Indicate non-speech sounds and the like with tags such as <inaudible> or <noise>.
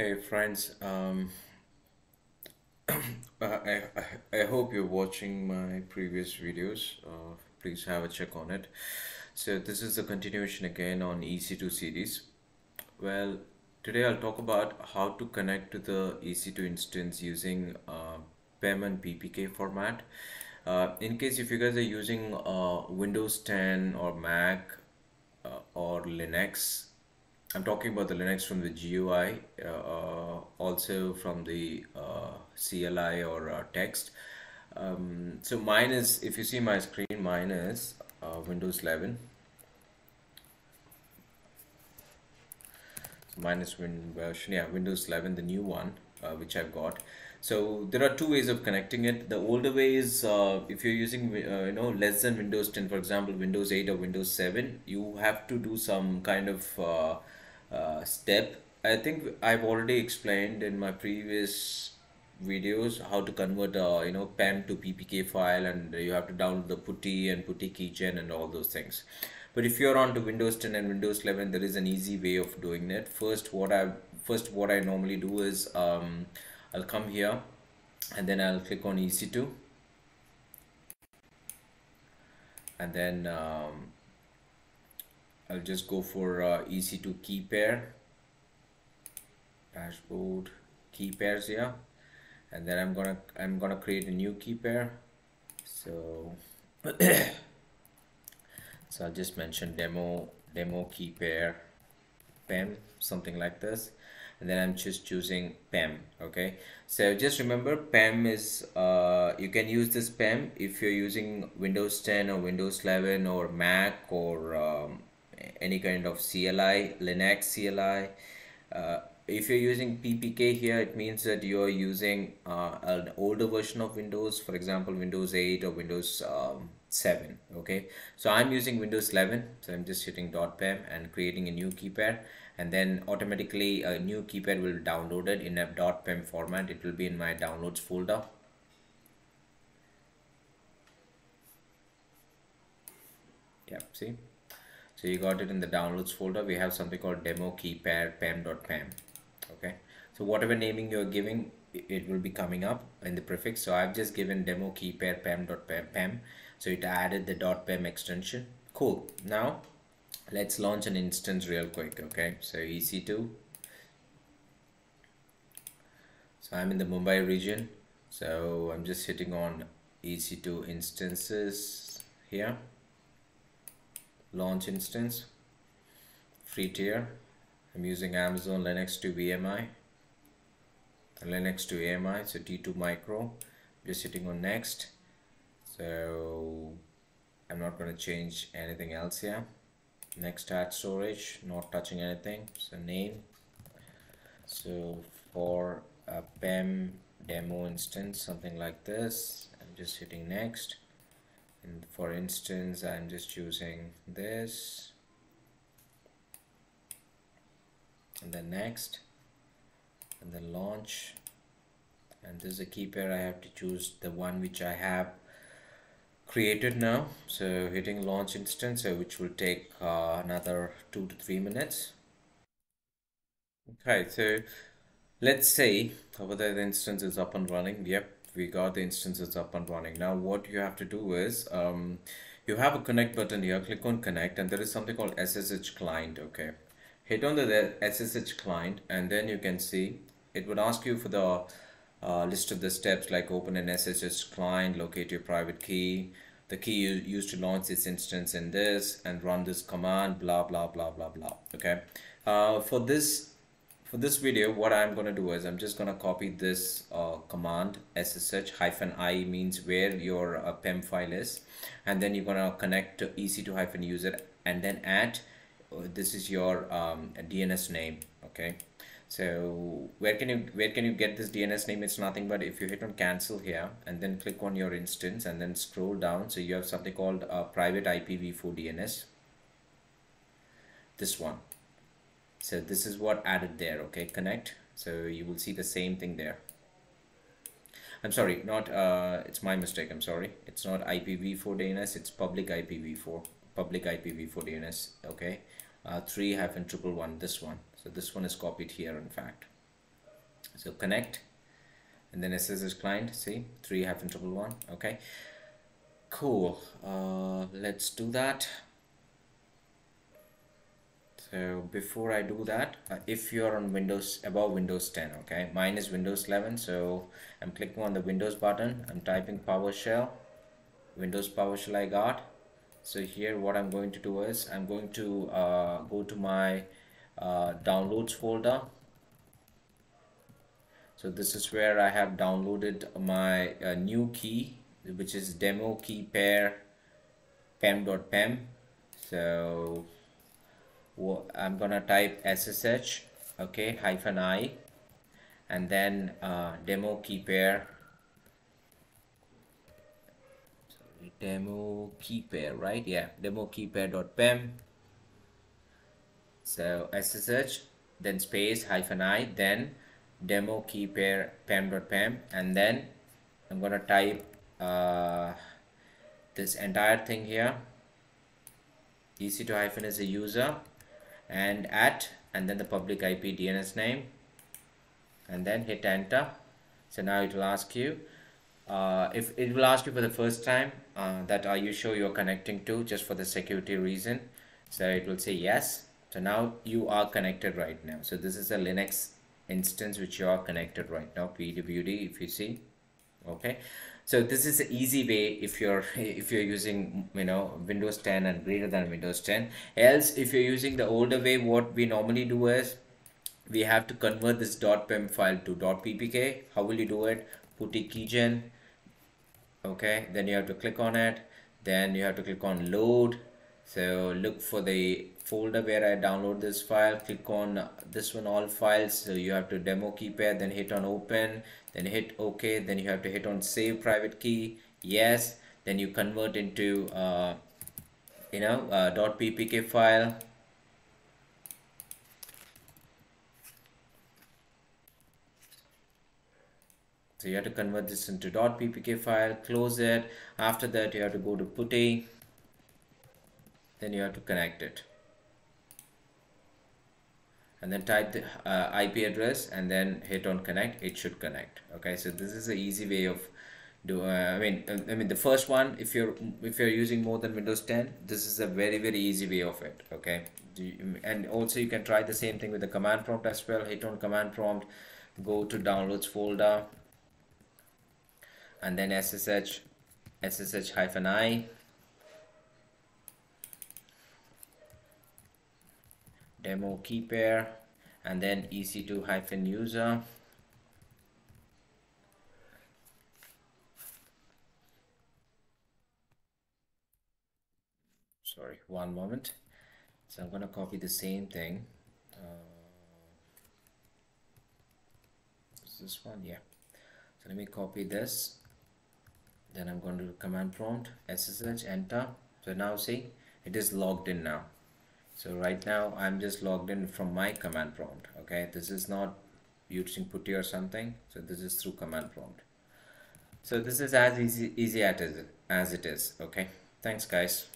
Hey friends, um, <clears throat> I, I, I hope you're watching my previous videos. Uh, please have a check on it. So this is the continuation again on EC2 series. Well, today I'll talk about how to connect to the EC2 instance using uh, PEM and PPK format. Uh, in case if you guys are using uh, Windows 10 or Mac uh, or Linux, I'm talking about the Linux from the GUI, uh, uh, also from the uh, CLI or uh, text. Um, so mine is, if you see my screen, mine is uh, Windows 11. So mine is Win version, yeah, Windows 11, the new one, uh, which I've got. So there are two ways of connecting it. The older way is uh, if you're using uh, you know less than Windows 10, for example, Windows 8 or Windows 7, you have to do some kind of uh, step. I think I've already explained in my previous videos how to convert a you know PEM to PPK file and you have to download the PuTTY and PuTTY keygen and all those things. But if you're on to Windows 10 and Windows 11, there is an easy way of doing it. First, what I first what I normally do is um, I'll come here and then I'll click on EC2 and then um, I'll just go for uh, EC2 key pair. Dashboard key pairs here and then I'm gonna I'm gonna create a new key pair. So <coughs> so I'll just mention demo demo key pair PEM something like this. And then I'm just choosing PEM okay? So just remember PEM is uh, you can use this PEM if you're using Windows 10 or Windows 11 or Mac or um, any kind of CLI Linux CLI uh, if you're using PPK here it means that you're using uh, an older version of Windows for example Windows 8 or Windows um, 7 okay? So I'm using Windows 11 so I'm just hitting dot .pem and creating a new key pair and then automatically a new key pair will download it in a dot .pem format. It will be in my downloads folder. Yeah see so you got it in the downloads folder. We have something called demo key pair pem.pem okay? So whatever naming you're giving it will be coming up in the prefix. So I've just given demo key pair pem.pem so it added the dot .pem extension. Cool. Now let's launch an instance real quick okay? So EC2 so I'm in the Mumbai region. So I'm just hitting on EC2 instances here launch instance free tier. I'm using Amazon Linux 2 AMI Linux 2 AMI so T2 micro. Just hitting on next. So I'm not going to change anything else here. Next add storage not touching anything. So name. So for a PEM demo instance something like this. I'm just hitting next and for instance I'm just choosing this. And then next. And then launch. And this is a key pair I have to choose the one which I have created now. So hitting launch instance uh, which will take uh, another two to three minutes. Okay so let's say over there the instance is up and running. Yep we got the instances up and running now what you have to do is um, you have a connect button here click on connect and there is something called SSH client okay hit on the SSH client and then you can see it would ask you for the uh, list of the steps like open an SSH client, locate your private key, the key you use to launch this instance in this and run this command, blah, blah, blah, blah, blah. Okay. Uh, for this, for this video, what I'm going to do is I'm just going to copy this uh, command SSH hyphen I means where your uh, PEM file is. And then you're going to connect to EC2 hyphen user and then add, uh, this is your um, DNS name. Okay so where can you where can you get this DNS name it's nothing but if you hit on cancel here and then click on your instance and then scroll down so you have something called a private IPv4 DNS this one so this is what added there okay? Connect. So you will see the same thing there. I'm sorry not uh, it's my mistake I'm sorry. It's not IPv4 DNS it's public IPv4 public IPv4 DNS okay? Uh, 3 hyphen triple one this one. So this one is copied here in fact. So connect. And then SSH client see? 3 hyphen triple one okay? Cool. Uh, let's do that so before I do that uh, if you're on Windows above Windows 10 okay? Mine is Windows 11 so I'm clicking on the Windows button. I'm typing PowerShell. Windows PowerShell I got. So here what I'm going to do is I'm going to uh, go to my uh, downloads folder. So this is where I have downloaded my uh, new key which is demo key pair pem.pem so I'm gonna type ssh okay hyphen i and then uh, demo key pair. Sorry demo key pair right? Yeah demo key pair dot pem. So ssh then space hyphen i then demo key pair pem dot pem and then I'm gonna type uh, this entire thing here. Ec2 hyphen is a user and at and then the public IP DNS name and then hit enter. So now it will ask you uh, if it will ask you for the first time uh, that are you sure you're connecting to just for the security reason? So it will say yes. So now you are connected right now. So this is a Linux instance which you are connected right now pwd if you see. Okay so this is an easy way if you're if you're using you know windows 10 and greater than windows 10 else if you're using the older way what we normally do is we have to convert this .pem file to .ppk how will you do it? Put putty keygen okay then you have to click on it. Then you have to click on load so look for the folder where I download this file. Click on this one all files. So you have to demo key pair then hit on open then hit ok then you have to hit on save private key. Yes. Then you convert into uh, you know uh, .ppk file. So you have to convert this into .ppk file. Close it. After that you have to go to putty then you have to connect it. And then type the uh, IP address and then hit on connect. It should connect. Okay so this is an easy way of do uh, I mean uh, I mean the first one if you're if you're using more than Windows 10 this is a very very easy way of it. Okay and also you can try the same thing with the command prompt as well. Hit on command prompt go to downloads folder and then ssh ssh hyphen i demo key pair and then ec2 hyphen user. Sorry one moment. So I'm gonna copy the same thing. Uh, is this one? Yeah. So let me copy this. Then I'm going to command prompt ssh enter. So now see it is logged in now so right now I'm just logged in from my command prompt okay? This is not using putty or something. So this is through command prompt. So this is as easy easy as it is okay? Thanks guys